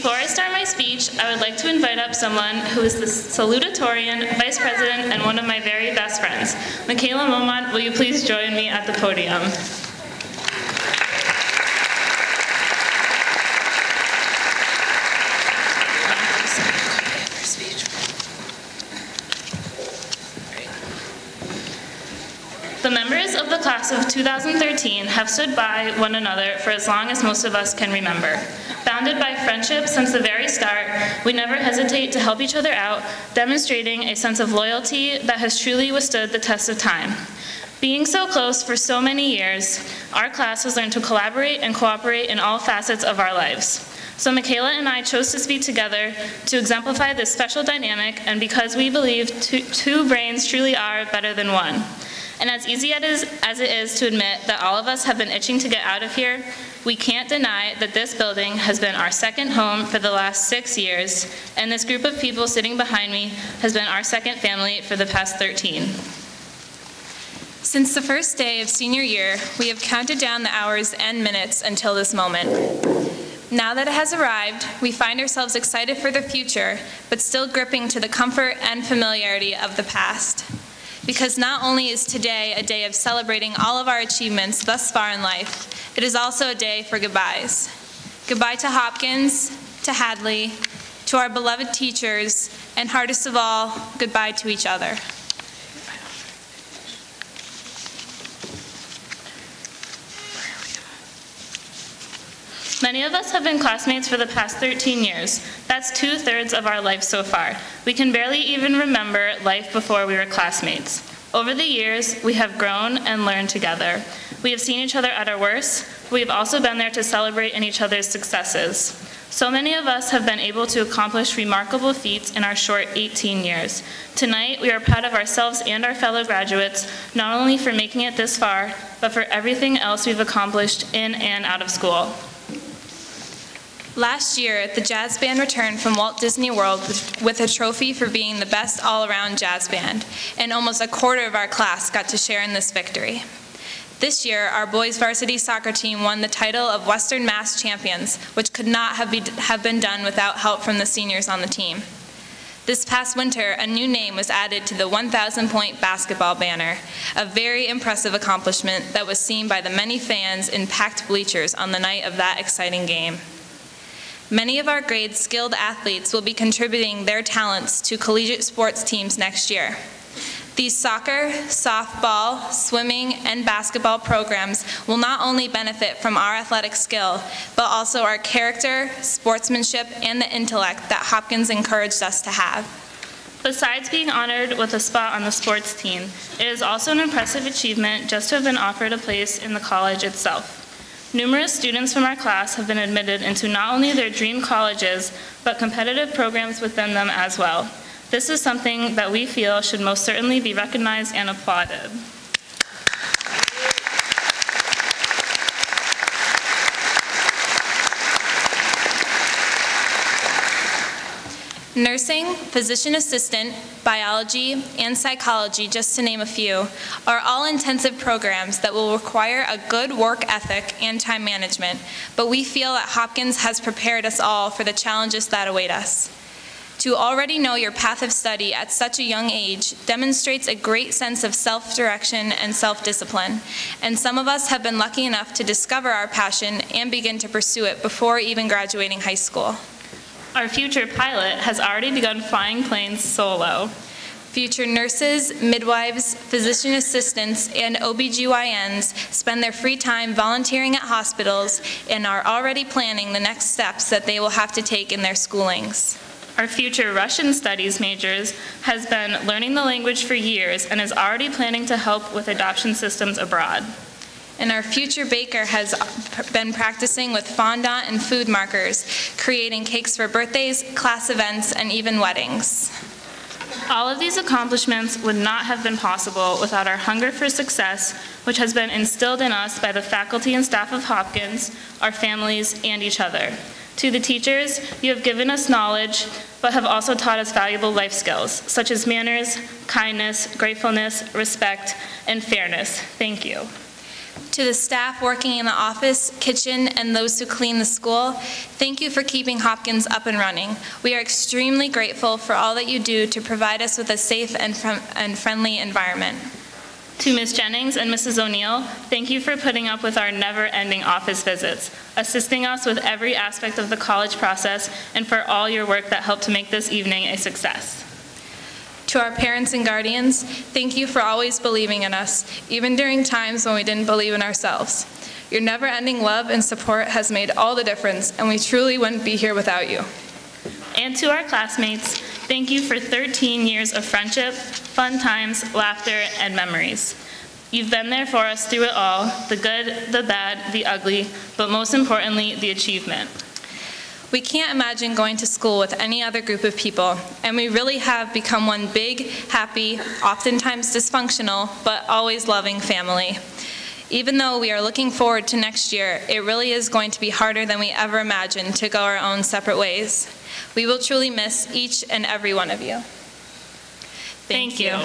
Before I start my speech, I would like to invite up someone who is the salutatorian, vice president, and one of my very best friends. Michaela Momont, will you please join me at the podium? The members of the class of 2013 have stood by one another for as long as most of us can remember. Founded by friendship since the very start, we never hesitate to help each other out, demonstrating a sense of loyalty that has truly withstood the test of time. Being so close for so many years, our class has learned to collaborate and cooperate in all facets of our lives. So Michaela and I chose to speak together to exemplify this special dynamic and because we believe two, two brains truly are better than one. And as easy as it is to admit that all of us have been itching to get out of here, we can't deny that this building has been our second home for the last six years, and this group of people sitting behind me has been our second family for the past 13. Since the first day of senior year, we have counted down the hours and minutes until this moment. Now that it has arrived, we find ourselves excited for the future, but still gripping to the comfort and familiarity of the past because not only is today a day of celebrating all of our achievements thus far in life, it is also a day for goodbyes. Goodbye to Hopkins, to Hadley, to our beloved teachers, and hardest of all, goodbye to each other. Many of us have been classmates for the past 13 years. That's two thirds of our life so far. We can barely even remember life before we were classmates. Over the years, we have grown and learned together. We have seen each other at our worst. We have also been there to celebrate in each other's successes. So many of us have been able to accomplish remarkable feats in our short 18 years. Tonight, we are proud of ourselves and our fellow graduates, not only for making it this far, but for everything else we've accomplished in and out of school. Last year, the jazz band returned from Walt Disney World with a trophy for being the best all-around jazz band, and almost a quarter of our class got to share in this victory. This year, our boys varsity soccer team won the title of Western Mass Champions, which could not have, be, have been done without help from the seniors on the team. This past winter, a new name was added to the 1,000-point basketball banner, a very impressive accomplishment that was seen by the many fans in packed bleachers on the night of that exciting game. Many of our grade skilled athletes will be contributing their talents to collegiate sports teams next year. These soccer, softball, swimming, and basketball programs will not only benefit from our athletic skill, but also our character, sportsmanship, and the intellect that Hopkins encouraged us to have. Besides being honored with a spot on the sports team, it is also an impressive achievement just to have been offered a place in the college itself. Numerous students from our class have been admitted into not only their dream colleges, but competitive programs within them as well. This is something that we feel should most certainly be recognized and applauded. Nursing, physician assistant, biology, and psychology, just to name a few, are all intensive programs that will require a good work ethic and time management, but we feel that Hopkins has prepared us all for the challenges that await us. To already know your path of study at such a young age demonstrates a great sense of self-direction and self-discipline, and some of us have been lucky enough to discover our passion and begin to pursue it before even graduating high school. Our future pilot has already begun flying planes solo. Future nurses, midwives, physician assistants, and OBGYNs spend their free time volunteering at hospitals and are already planning the next steps that they will have to take in their schoolings. Our future Russian studies majors has been learning the language for years and is already planning to help with adoption systems abroad and our future baker has been practicing with fondant and food markers, creating cakes for birthdays, class events, and even weddings. All of these accomplishments would not have been possible without our hunger for success, which has been instilled in us by the faculty and staff of Hopkins, our families, and each other. To the teachers, you have given us knowledge, but have also taught us valuable life skills, such as manners, kindness, gratefulness, respect, and fairness. Thank you. To the staff working in the office, kitchen, and those who clean the school, thank you for keeping Hopkins up and running. We are extremely grateful for all that you do to provide us with a safe and and friendly environment. To Ms. Jennings and Mrs. O'Neill, thank you for putting up with our never-ending office visits, assisting us with every aspect of the college process, and for all your work that helped to make this evening a success. To our parents and guardians, thank you for always believing in us, even during times when we didn't believe in ourselves. Your never-ending love and support has made all the difference, and we truly wouldn't be here without you. And to our classmates, thank you for 13 years of friendship, fun times, laughter, and memories. You've been there for us through it all, the good, the bad, the ugly, but most importantly, the achievement. We can't imagine going to school with any other group of people, and we really have become one big, happy, oftentimes dysfunctional, but always loving family. Even though we are looking forward to next year, it really is going to be harder than we ever imagined to go our own separate ways. We will truly miss each and every one of you. Thank you.